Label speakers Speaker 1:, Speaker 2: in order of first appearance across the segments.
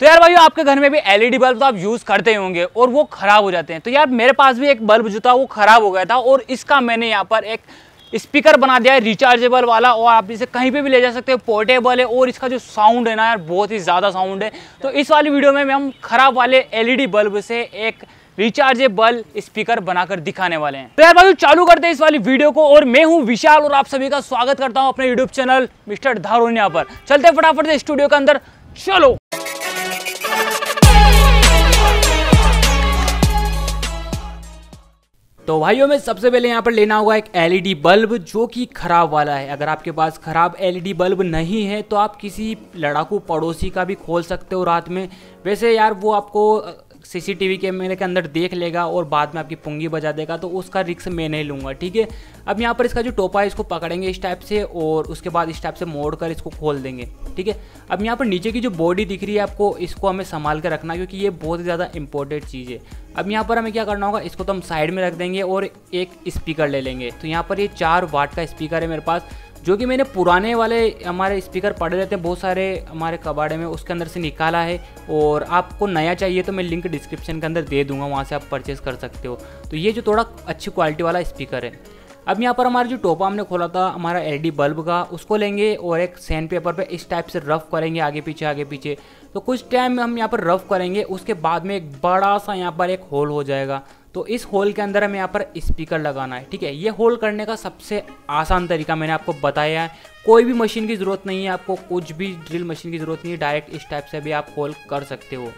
Speaker 1: तो यार भाई आपके घर में भी एलईडी बल्ब तो आप यूज़ करते होंगे और वो ख़राब हो जाते हैं। तो यार, मेरे पास भी एक बल्ब जो था, वो ख़राब हो गया था और इसका मैंने यहाँ पर एक स्पीकर बना दिया है रिचार्जेबल वाला और आप इसे कहीं पे भी ले जा सकते हो पोर्टेबल है और इसका जो साउंड है ना यार, बहुत ही ज़्यादा साउंड है। तो इस वाली वीडियो में हम खराब वाले एलईडी बल्ब से एक रिचार्जेबल स्पीकर बनाकर दिखाने वाले हैं। तो यार भाई चालू करते हैं इस वाली वीडियो को और मैं हूँ विशाल और आप सभी का स्वागत करता हूँ अपने यूट्यूब चैनल मिस्टर धारोनिया पर। चलते फटाफट से स्टूडियो के अंदर, चलो। तो भाइयों में सबसे पहले यहाँ पर लेना होगा एक एलईडी बल्ब, जो कि ख़राब वाला है। अगर आपके पास ख़राब एलईडी बल्ब नहीं है तो आप किसी लड़ाकू पड़ोसी का भी खोल सकते हो रात में। वैसे यार, वो आपको सीसीटीवी कैमरे के अंदर देख लेगा और बाद में आपकी पुंगी बजा देगा तो उसका रिक्स मैं नहीं लूँगा, ठीक है? अब यहाँ पर इसका जो टोपा है, इसको पकड़ेंगे इस टाइप से और उसके बाद इस टाइप से मोड़ कर इसको खोल देंगे, ठीक है? अब यहाँ पर नीचे की जो बॉडी दिख रही है आपको, इसको हमें संभाल कर रखना क्योंकि ये बहुत ही ज़्यादा इंपॉर्टेंट चीज़ है। अब यहाँ पर हमें क्या करना होगा, इसको तो हम साइड में रख देंगे और एक स्पीकर ले लेंगे। तो यहाँ पर ये चार वाट का स्पीकर है मेरे पास जो कि मैंने पुराने वाले हमारे स्पीकर पड़े रहते हैं, बहुत सारे हमारे कबाड़े में उसके अंदर से निकाला है और आपको नया चाहिए तो मैं लिंक डिस्क्रिप्शन के अंदर दे दूँगा, वहाँ से आप परचेज़ कर सकते हो। तो ये जो थोड़ा अच्छी क्वालिटी वाला स्पीकर है। अब यहाँ पर हमारा जो टोपा हमने खोला था, हमारा एल बल्ब का, उसको लेंगे और एक सैंड पेपर पे इस टाइप से रफ करेंगे आगे पीछे आगे पीछे। तो कुछ टाइम हम यहाँ पर रफ करेंगे, उसके बाद में एक बड़ा सा यहाँ पर एक होल हो जाएगा। तो इस होल के अंदर हमें यहाँ पर स्पीकर लगाना है, ठीक है? ये होल करने का सबसे आसान तरीका मैंने आपको बताया है। कोई भी मशीन की ज़रूरत नहीं है, आपको कुछ भी ड्रिल मशीन की ज़रूरत नहीं है, डायरेक्ट इस टाइप से भी आप होल कर सकते हो।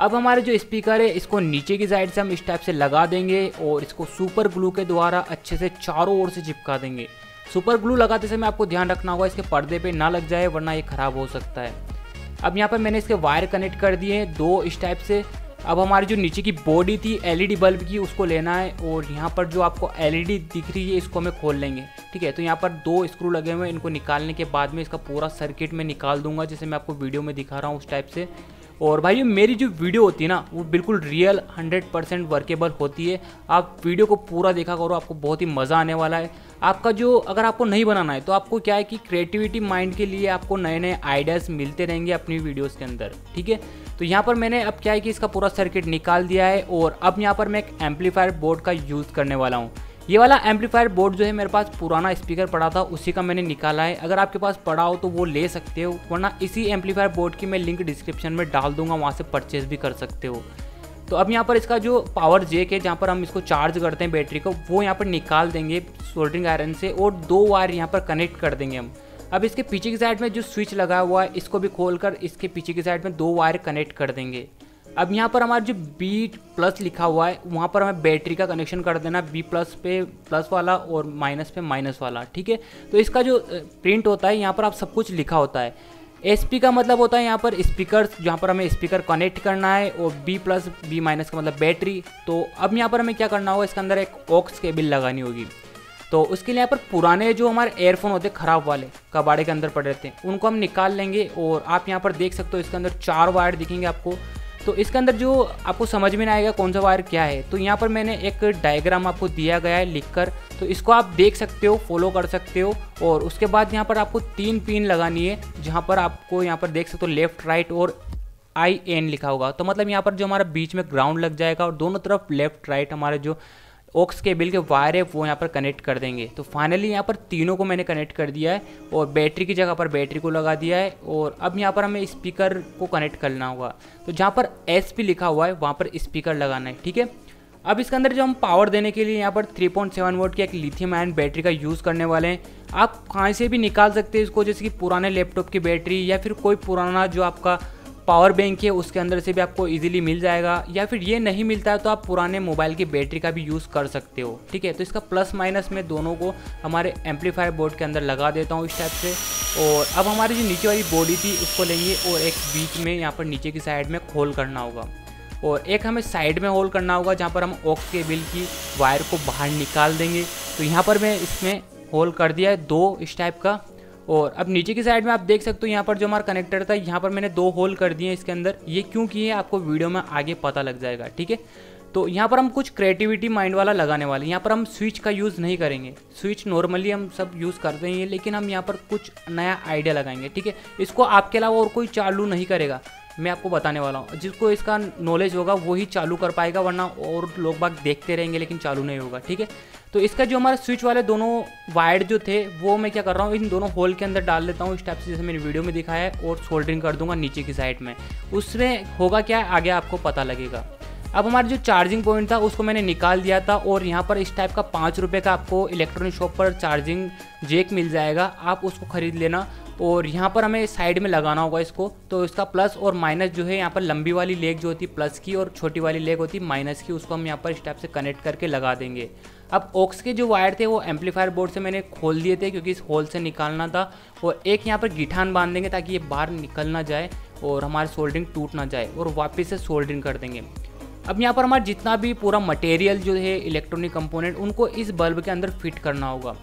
Speaker 1: अब हमारे जो स्पीकर है, इसको नीचे की साइड से हम इस टाइप से लगा देंगे और इसको सुपर ग्लू के द्वारा अच्छे से चारों ओर से चिपका देंगे। सुपर ग्लू लगाते समय आपको ध्यान रखना होगा, इसके पर्दे पे ना लग जाए, वरना ये ख़राब हो सकता है। अब यहाँ पर मैंने इसके वायर कनेक्ट कर दिए दो इस टाइप से। अब हमारी जो नीचे की बॉडी थी, एलईडी बल्ब की, उसको लेना है और यहाँ पर जो आपको एलईडी दिख रही है, इसको हमें खोल लेंगे। ठीक है तो यहाँ पर दो स्क्रू लगे हुए हैं, इनको निकालने के बाद में इसका पूरा सर्किट में निकाल दूँगा, जैसे मैं आपको वीडियो में दिखा रहा हूँ उस टाइप से। और भाई, मेरी जो वीडियो होती है ना, वो बिल्कुल रियल 100 परसेंट वर्केबल होती है। आप वीडियो को पूरा देखा करो, आपको बहुत ही मज़ा आने वाला है। आपका जो अगर आपको नहीं बनाना है तो आपको क्या है कि क्रिएटिविटी माइंड के लिए आपको नए नए आइडियाज़ मिलते रहेंगे अपनी वीडियोज़ के अंदर, ठीक है? तो यहाँ पर मैंने अब क्या है कि इसका पूरा सर्किट निकाल दिया है और अब यहाँ पर मैं एक एम्पलीफायर बोर्ड का यूज़ करने वाला हूँ। ये वाला एम्पलीफायर बोर्ड जो है मेरे पास पुराना स्पीकर पड़ा था, उसी का मैंने निकाला है। अगर आपके पास पड़ा हो तो वो ले सकते हो, वरना इसी एम्पलीफायर बोर्ड की मैं लिंक डिस्क्रिप्शन में डाल दूँगा, वहाँ से परचेज भी कर सकते हो। तो अब यहाँ पर इसका जो पावर जेक है, जहाँ पर हम इसको चार्ज करते हैं बैटरी को, वो यहाँ पर निकाल देंगे सोल्डरिंग आयरन से और दो वायर यहाँ पर कनेक्ट कर देंगे हम। अब इसके पीछे की साइड में जो स्विच लगा हुआ है, इसको भी खोलकर इसके पीछे की साइड में दो वायर कनेक्ट कर देंगे। अब यहाँ पर हमारा जो बी प्लस लिखा हुआ है, वहाँ पर हमें बैटरी का कनेक्शन कर देना बी प्लस पे प्लस वाला और माइनस पे माइनस वाला, ठीक है? तो इसका जो प्रिंट होता है, यहाँ पर आप सब कुछ लिखा होता है। एस का मतलब होता है यहाँ पर स्पीकर जहाँ पर हमें स्पीकर कनेक्ट करना है, और बी प्लस बी माइनस का मतलब बैटरी तो अब यहाँ पर हमें क्या करना होगा, इसके अंदर एक ऑक्स केबल लगानी होगी। तो उसके लिए यहाँ पर पुराने जो हमारे एयरफोन होते हैं, खराब वाले, कबाड़े के अंदर पड़े रहते हैं, उनको हम निकाल लेंगे, और आप यहाँ पर देख सकते हो, इसके अंदर चार वायर दिखेंगे आपको। तो इसके अंदर जो आपको समझ में आएगा कौन सा वायर क्या है तो यहाँ पर मैंने एक डायग्राम आपको दिया गया है लिखकर। तो इसको आप देख सकते हो फॉलो कर सकते हो और उसके बाद यहाँ पर आपको तीन पिन लगानी है, जहाँ पर आपको यहाँ पर देख सकते हो लेफ़्ट राइट और आई एन लिखा होगा। तो मतलब यहाँ पर जो हमारा बीच में ग्राउंड लग जाएगा और दोनों तरफ़ लेफ़्ट राइट हमारे जो ऑक्स केबल के वायर है, वो यहाँ पर कनेक्ट कर देंगे। तो फाइनली यहाँ पर तीनों को मैंने कनेक्ट कर दिया है और बैटरी की जगह पर बैटरी को लगा दिया है और अब यहाँ पर हमें स्पीकर को कनेक्ट करना होगा। तो जहाँ पर एस पी लिखा हुआ है, वहाँ पर स्पीकर लगाना है, ठीक है? अब इसके अंदर जो हम पावर देने के लिए यहाँ पर 3.7 पॉइंट वोट की एक लिथियम आयन बैटरी का यूज़ करने वाले हैं। आप कहाँ से भी निकाल सकते हैं इसको, जैसे कि पुराने लैपटॉप की बैटरी या फिर कोई पुराना जो आपका पावर बैंक है, उसके अंदर से भी आपको इजीली मिल जाएगा। या फिर ये नहीं मिलता है तो आप पुराने मोबाइल की बैटरी का भी यूज़ कर सकते हो। ठीक है तो इसका प्लस माइनस में दोनों को हमारे एम्पलीफायर बोर्ड के अंदर लगा देता हूँ इस टाइप से। और अब हमारी जो नीचे वाली बॉडी थी, उसको लेंगे और एक बीच में यहाँ पर नीचे की साइड में खोल करना होगा। और एक हमें साइड में होल करना होगा जहाँ पर हम ऑक्स केबल की वायर को बाहर निकाल देंगे। तो यहाँ पर मैं इसमें होल कर दिया है दो इस टाइप का। और अब नीचे की साइड में आप देख सकते हो यहाँ पर जो हमारा कनेक्टर था, यहाँ पर मैंने दो होल कर दिए इसके अंदर। ये क्यों किए आपको वीडियो में आगे पता लग जाएगा, ठीक है? तो यहाँ पर हम कुछ क्रिएटिविटी माइंड वाला लगाने वाले यहाँ पर हम स्विच का यूज़ नहीं करेंगे। स्विच नॉर्मली हम सब यूज़ करते हैं लेकिन हम यहाँ पर कुछ नया आइडिया लगाएँगे, ठीक है? इसको आपके अलावा और कोई चालू नहीं करेगा। मैं आपको बताने वाला हूँ। जिसको इसका नॉलेज होगा, वही चालू कर पाएगा, वरना और लोग बाग देखते रहेंगे, लेकिन चालू नहीं होगा, ठीक है? तो इसका जो हमारा स्विच वाले दोनों वायर जो थे, वो मैं क्या कर रहा हूँ, इन दोनों होल के अंदर डाल देता हूँ। इस टाइप से जैसे मैंने वीडियो में दिखाया है, और सोल्डरिंग कर दूँगा नीचे की साइड में। उसमें होगा क्या, आगे आपको पता लगेगा। अब हमारा जो चार्जिंग पॉइंट था, उसको मैंने निकाल दिया था, और यहाँ पर इस टाइप का पाँच रुपये का आपको इलेक्ट्रॉनिक शॉप पर चार्जिंग जेक मिल जाएगा। आप उसको ख़रीद लेना। और यहाँ पर हमें साइड में लगाना होगा इसको। तो इसका प्लस और माइनस जो है यहाँ पर लंबी वाली लेग जो होती है प्लस की और छोटी वाली लेग होती है माइनस की, उसको हम यहाँ पर इस टाइप से कनेक्ट करके लगा देंगे। अब ऑक्स के जो वायर थे वो एम्पलीफायर बोर्ड से मैंने खोल दिए थे क्योंकि इस होल से निकालना था। और एक यहाँ पर गिठान बाँध देंगे ताकि ये बाहर निकल ना जाए और हमारी सोल्डरिंग टूट ना जाए और वापस से सोल्डरिंग कर देंगे। अब यहाँ पर हमारा जितना भी पूरा मटेरियल जो है इलेक्ट्रॉनिक कंपोनेंट, उनको इस बल्ब के अंदर फिट करना होगा।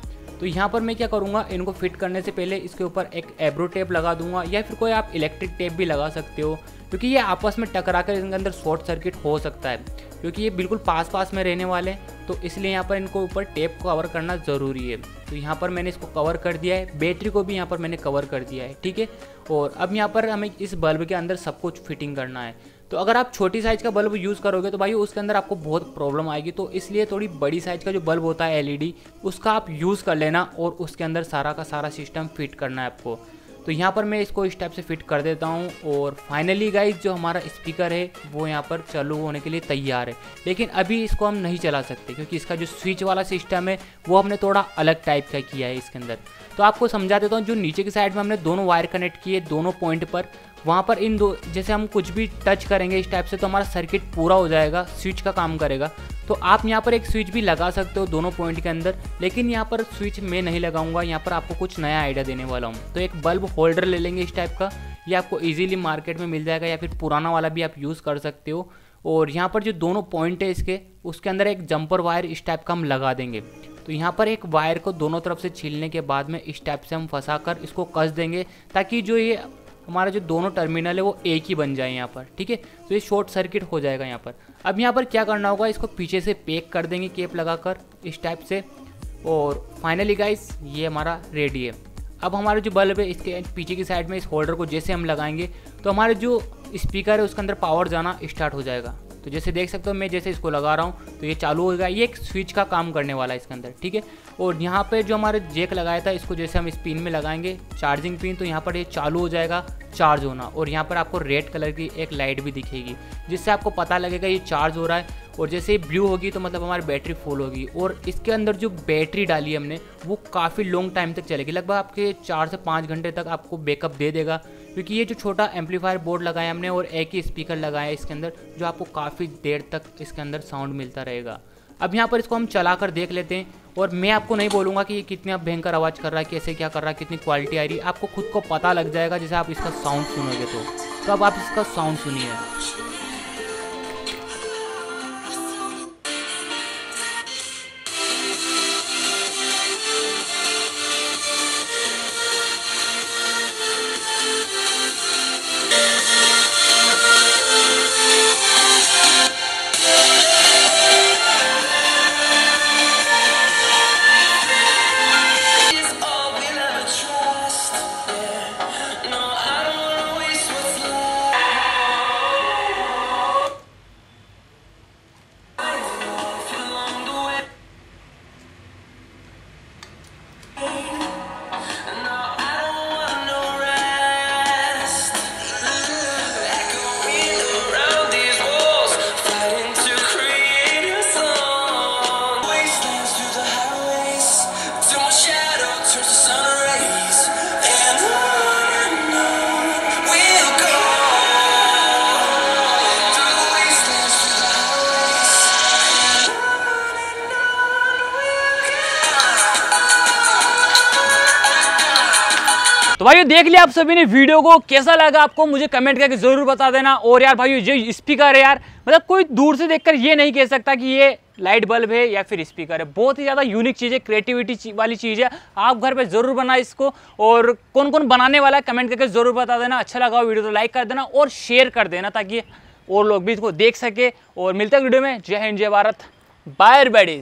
Speaker 1: तो यहाँ पर मैं क्या करूँगा, इनको फिट करने से पहले इसके ऊपर एक एब्रो टेप लगा दूँगा, या फिर कोई आप इलेक्ट्रिक टेप भी लगा सकते हो, क्योंकि ये आपस में टकरा कर इनके अंदर शॉर्ट सर्किट हो सकता है, क्योंकि ये बिल्कुल पास पास में रहने वाले हैं तो इसलिए यहाँ पर इनको ऊपर टेप कवर करना ज़रूरी है। तो यहाँ पर मैंने इसको कवर कर दिया है, बैटरी को भी यहाँ पर मैंने कवर कर दिया है, ठीक है? और अब यहाँ पर हमें इस बल्ब के अंदर सब कुछ फिटिंग करना है। तो अगर आप छोटी साइज़ का बल्ब यूज़ करोगे तो भाई उसके अंदर आपको बहुत प्रॉब्लम आएगी। तो इसलिए थोड़ी बड़ी साइज़ का जो बल्ब होता है एलईडी उसका आप यूज़ कर लेना और उसके अंदर सारा का सारा सिस्टम फिट करना है आपको। तो यहाँ पर मैं इसको इस टाइप से फिट कर देता हूँ और फाइनली गाइज़ जो हमारा स्पीकर है, वो यहाँ पर चालू होने के लिए तैयार है। लेकिन अभी इसको हम नहीं चला सकते, क्योंकि इसका जो स्विच वाला सिस्टम है, वो हमने थोड़ा अलग टाइप का किया है इसके अंदर। तो आपको समझा देता हूँ, जो नीचे की साइड में हमने दोनों वायर कनेक्ट किए, दोनों पॉइंट पर वहाँ पर इन दो, जैसे हम कुछ भी टच करेंगे इस टाइप से तो हमारा सर्किट पूरा हो जाएगा स्विच का काम करेगा। तो आप यहाँ पर एक स्विच भी लगा सकते हो दोनों पॉइंट के अंदर, लेकिन यहाँ पर स्विच मैं नहीं लगाऊँगा, यहाँ पर आपको कुछ नया आइडिया देने वाला हूँ। तो एक बल्ब होल्डर ले लेंगे इस टाइप का, ये आपको ईजिली मार्केट में मिल जाएगा, या फिर पुराना वाला भी आप यूज़ कर सकते हो। और यहाँ पर जो दोनों पॉइंट है इसके, उसके अंदर एक जंपर वायर इस टाइप का हम लगा देंगे। तो यहाँ पर एक वायर को दोनों तरफ़ से छीलने के बाद में इस टाइप से हम फंसा कर इसको कस देंगे, ताकि जो ये हमारा जो दोनों टर्मिनल है वो एक ही बन जाए यहाँ पर, ठीक है? तो ये शॉर्ट सर्किट हो जाएगा यहाँ पर। अब यहाँ पर क्या करना होगा, इसको पीछे से पैक कर देंगे केप लगाकर इस टाइप से। और फाइनली गाइस ये हमारा रेडी है। अब हमारा जो बल्ब है, इसके पीछे की साइड में इस होल्डर को जैसे हम लगाएँगे तो हमारे जो स्पीकर है, उसके अंदर पावर जाना स्टार्ट हो जाएगा। तो जैसे देख सकते हो, मैं जैसे इसको लगा रहा हूँ तो ये चालू होगा ये एक स्विच का काम करने वाला है इसके अंदर, ठीक है? और यहाँ पर जो हमारे जेक लगाया था, इसको जैसे हम इस पिन में लगाएँगे चार्जिंग पिन तो यहाँ पर ये चालू हो जाएगा चार्ज होना। और यहाँ पर आपको रेड कलर की एक लाइट भी दिखेगी, जिससे आपको पता लगेगा ये चार्ज हो रहा है। और जैसे ही ब्लू होगी तो मतलब हमारी बैटरी फुल होगी। और इसके अंदर जो बैटरी डाली हमने, वो काफ़ी लॉन्ग टाइम तक चलेगी। लगभग आपके चार से पाँच घंटे तक आपको बैकअप दे देगा। क्योंकि ये जो छोटा एम्पलीफायर बोर्ड लगाया हमने और एक ही स्पीकर लगाया इसके अंदर जो आपको काफ़ी देर तक इसके अंदर साउंड मिलता रहेगा। अब यहाँ पर इसको हम चला कर देख लेते हैं और मैं आपको नहीं बोलूँगा कि ये कितने भयंकर आवाज़ कर रहा है कैसे क्या कर रहा है कितनी क्वालिटी आ रही है। आपको खुद को पता लग जाएगा जैसे आप इसका साउंड सुनोगे तो, तो अब आप इसका साउंड सुनिए। तो भाई देख लिया आप सभी ने वीडियो को, कैसा लगा आपको? मुझे कमेंट करके ज़रूर बता देना। और यार भाई जो स्पीकर है यार मतलब कोई दूर से देखकर ये नहीं कह सकता कि ये लाइट बल्ब है या फिर स्पीकर है। बहुत ही ज़्यादा यूनिक चीज़ है क्रिएटिविटी वाली चीज़ है। आप घर पे ज़रूर बनाए इसको। और कौन कौन बनाने वाला है, कमेंट करके ज़रूर बता देना। अच्छा लगा हो वीडियो तो लाइक कर देना और शेयर कर देना ताकि और लोग भी इसको देख सके। और मिलते हैं वीडियो में। जय हिंद, जय भारत। बायर बेडीज